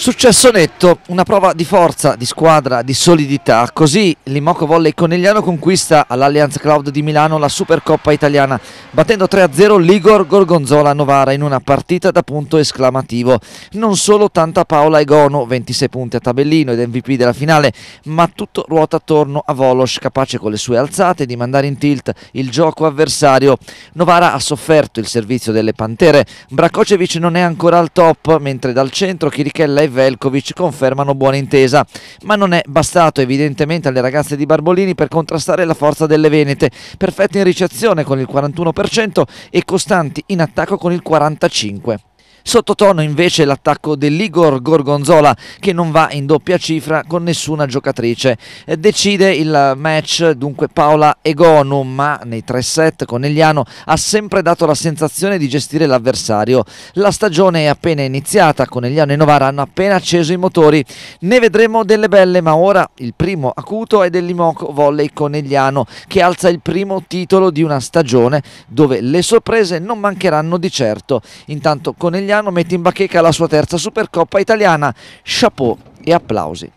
Successo netto, una prova di forza, di squadra, di solidità. Così l'Imoco Volley Conegliano conquista all'Allianz Cloud di Milano la Supercoppa italiana, battendo 3-0 l'Igor Gorgonzola Novara in una partita da punto esclamativo. Non solo tanta Paola Egono, 26 punti a tabellino ed MVP della finale, ma tutto ruota attorno a Volos, capace con le sue alzate di mandare in tilt il gioco avversario. Novara ha sofferto il servizio delle Pantere, Brakocevic non è ancora al top, mentre dal centro Chirichella e Velkovic confermano buona intesa, ma non è bastato evidentemente alle ragazze di Barbolini per contrastare la forza delle Venete, perfette in ricezione con il 41% e costanti in attacco con il 45%. Sottotono invece l'attacco dell'Igor Gorgonzola che non va in doppia cifra con nessuna giocatrice. Decide il match dunque Paola Egonu, ma nei tre set Conegliano ha sempre dato la sensazione di gestire l'avversario. La stagione è appena iniziata, Conegliano e Novara hanno appena acceso i motori. Ne vedremo delle belle, ma ora il primo acuto è dell'Imoco Volley Conegliano che alza il primo titolo di una stagione dove le sorprese non mancheranno di certo. Intanto Conegliano mette in bacheca la sua terza Supercoppa italiana. Chapeau e applausi.